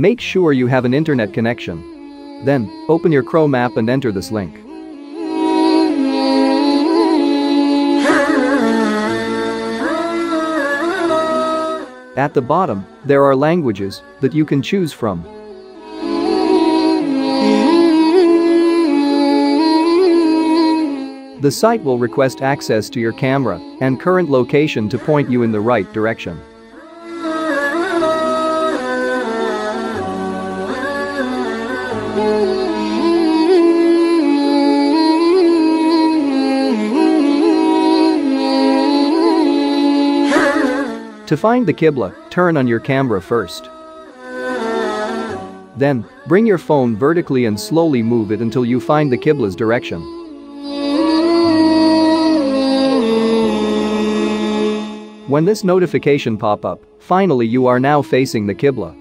Make sure you have an internet connection. Then, open your Chrome app and enter this link. At the bottom, there are languages that you can choose from. The site will request access to your camera and current location to point you in the right direction. To find the Qibla, turn on your camera first. Then, bring your phone vertically and slowly move it until you find the Qibla's direction. When this notification pop up, finally you are now facing the Qibla.